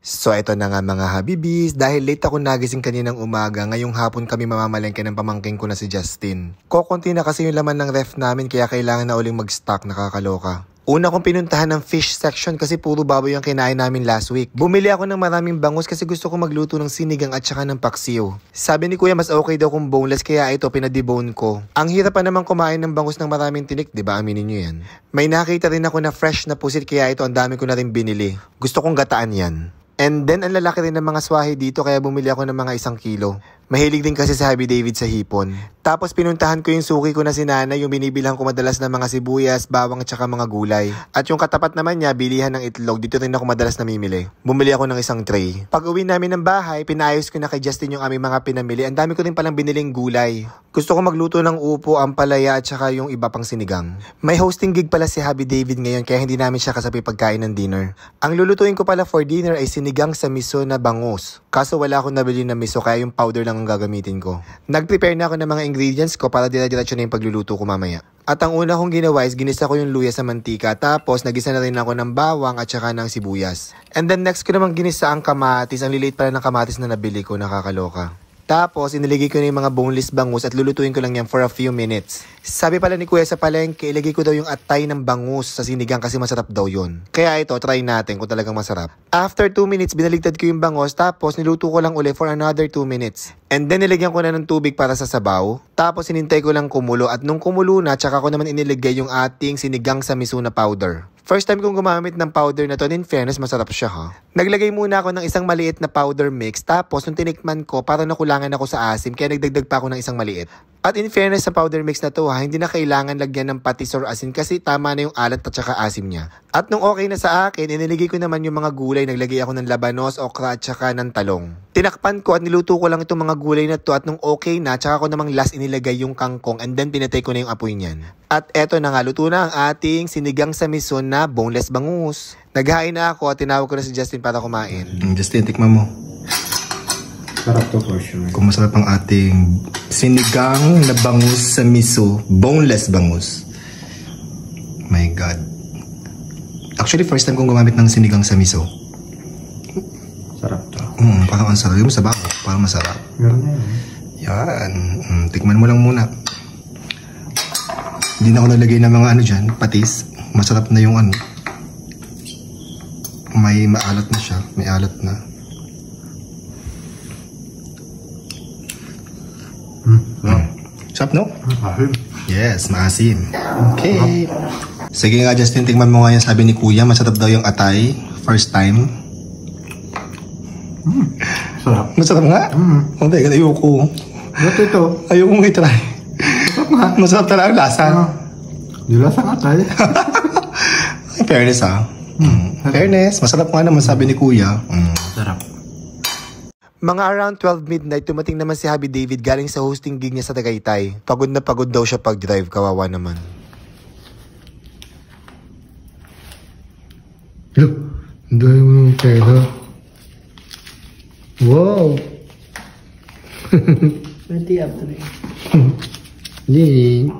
So eto na nga mga habibis, dahil late ako nagising kaninang umaga, ngayong hapon kami mamamalengke ng pamangking ko na si Justin. Kokonti na kasi yung laman ng ref namin kaya kailangan na uling mag-stock, nakakaloka. Una kong pinuntahan ng fish section kasi puro baboy ang kinain namin last week. Bumili ako ng maraming bangus kasi gusto ko magluto ng sinigang at saka ng paksiw. Sabi ni kuya mas okay daw kung boneless kaya ito pinadebone ko. Ang hirap pa naman kumain ng bangus ng maraming tinik, di ba? Aminin nyo yan. May nakita rin ako na fresh na pusit kaya ito ang dami ko na rin binili. Gusto kong gataan yan. And then, ang lalaki rin ng mga swahe dito kaya bumili ako ng mga isang kilo. Mahilig din kasi sa Happy David sa hipon. Tapos pinuntahan ko yung suki ko na si Nana, yung binibilhan ko madalas ng mga sibuyas, bawang at saka mga gulay. At yung katapat naman niya, bilihan ng itlog, dito rin ako madalas namimili. Bumili ako ng isang tray. Pag uwi namin ng bahay, pinayos ko na kay Justin yung aming mga pinamili. Ang dami ko rin palang biniling gulay. Gusto ko magluto ng upo, ampalaya at saka yung iba pang sinigang. May hosting gig pala si Happy David ngayon kaya hindi namin siya kasapi pagkain ng dinner. Ang lulutuin ko pala for dinner ay sinigang sa miso na bangus. Kaso wala akong nabili na miso kaya yung powder lang ang gagamitin ko. Nag-prepare na ako ng mga ingredients ko para dire-diretso na yung pagluluto ko mamaya. At ang una kong ginawa is ginisa ko yung luya sa mantika tapos nagisa na rin ako ng bawang at saka ng sibuyas. And then next ko naman ginisa ang kamatis. Ang liliit pala ng kamatis na nabili ko, nakakaloka. Tapos, iniligay ko na yung mga boneless bangus at lulutuin ko lang yan for a few minutes. Sabi pala ni Kuya sa palengke, ilagay ko daw yung atay ng bangus sa sinigang kasi masarap daw yun. Kaya ito, try natin kung talagang masarap. After 2 minutes, binaligtad ko yung bangus tapos niluto ko lang uli for another 2 minutes. And then nilagyan ko na ng tubig para sa sabaw. Tapos inintay ko lang kumulo at nung kumulo na, tsaka ko naman iniligay yung ating sinigang sa miso na powder. First time kong gumamit ng powder na to, in fairness, masarap siya ha. Naglagay muna ako ng isang maliit na powder mix, tapos nung tinikman ko, parang nakulangan ako sa asim, kaya nagdagdag pa ako ng isang maliit. At in fairness sa powder mix na to ha, hindi na kailangan lagyan ng patis or asin kasi tama na yung alat at saka asim niya. At nung okay na sa akin, iniligay ko naman yung mga gulay, naglagay ako ng labanos, okra at saka ng talong. Tinakpan ko at niluto ko lang itong mga gulay na to at nung okay na, tsaka ko namang last inilagay yung kangkong and then pinatay ko na yung apoy niyan. At eto na nga, luto na ang ating sinigang sa miso na boneless bangus. Naghain na ako at tinawag ko na si Justin para kumain. Justin, tikman mo. Sarap to for sure. Kung masarap ang ating sinigang na bangus sa miso, boneless bangus. My God. Actually, first time kong gumamit ng sinigang sa miso. Sarap to. Mm, parang ang sarap. Yung sa bako, parang masarap. Meron na yun. Yan. Mm, tikman mo lang muna. Hindi na ako nalagay ng mga ano dyan, patis. Masarap na yung ano. May maalat na siya. May alat na. Hmm. Sarap. Sarap, no? Ahim. Yes, maasim. Okay. Sige nga, Justin, tingnan mo nga yan. Sabi ni Kuya, masarap daw yung atay. First time. Sarap. Masarap nga? Mm. Oh, teka, ayoko. Ba't ito? Ayoko nga i-try. Sarap nga. Masarap talaga lasa. Ah. Di lasa nga tayo. In fairness, ah. Mm. Fairness, masarap nga naman sabi ni Kuya. Mm. Sarap. Mga around 12 midnight, tumating naman si Happy David galing sa hosting gig niya sa Tagaytay. Pagod na pagod daw siya pag-drive, kawawa naman. Look. Ang dami mo ng pera. Wow. 20 up to me. Yay.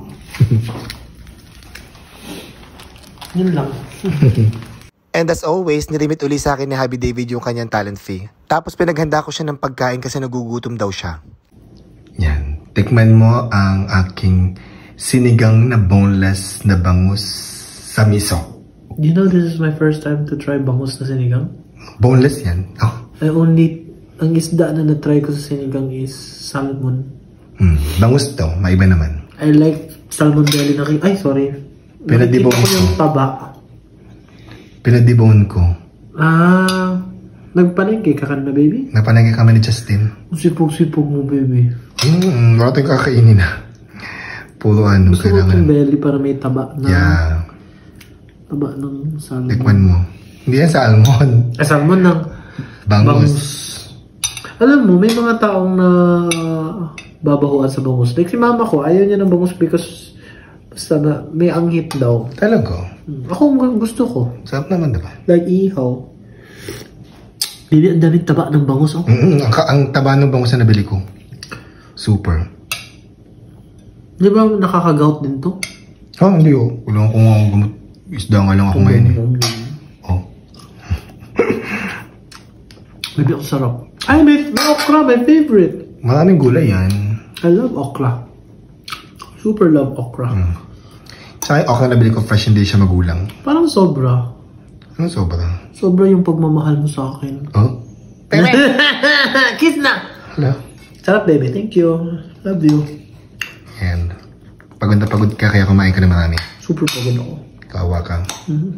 Yun lang. And as always, nilimit uli sa akin ni Happy David yung kanyang talent fee. Tapos pinaghanda ko siya ng pagkain kasi nagugutom daw siya. Yan. Tikman mo ang aking sinigang na boneless na bangus sa miso. You know this is my first time to try bangus na sinigang? Boneless yan. Oh. I only, ang isda na na-try ko sa sinigang is salmon. Hmm. Bangus to. Maiba naman. I like salmon belly na Ay, sorry. Pinadibong Nakikita ko ko. yung taba. Pinadibon ko. Ah, nagpalengke ka na, baby? Napanagay kami ni Justin. Ang sipog-sipog mo, baby. Hmm. Wala tayong kakainin na. Puro ano. Gusto Kailangan. belly para may taba na, Yeah. taba ng salmon. Tikman mo. Hindi yan salmon. Eh, salmon ng Bangus. Alam mo, may mga taong na babahuan sa bangus. Like si mama ko, ayaw niya ng bangus because basta na, may anghit daw. Talaga. Hmm. Ako gu- gusto ko. Sarap naman, diba? Like ihaw. Bibi, ang daming taba ng bangus. Oh. Mm, ang, ang taba ng bangus na nabili ko. Super. Di ba nakaka-gout din to? Oh, hindi oh. Wala akong gamot. Isda nga lang ako ngayon eh. Oh. Baby, ang sarap. Ay, may, may okra, my favorite. Maraming gulay yan. I love okra. Super love okra. Sa akin, okay na nabili ko fresh, hindi siya magulang. Parang sobra. Ano sobra? Sobra yung pagmamahal mo sa akin. Oh? Kiss na! Hello? Sarap, baby. Thank you. Love you. And, pagod na pagod ka, kaya kumain ka na marami. Super pagod ako. Kawa ka. Mhm.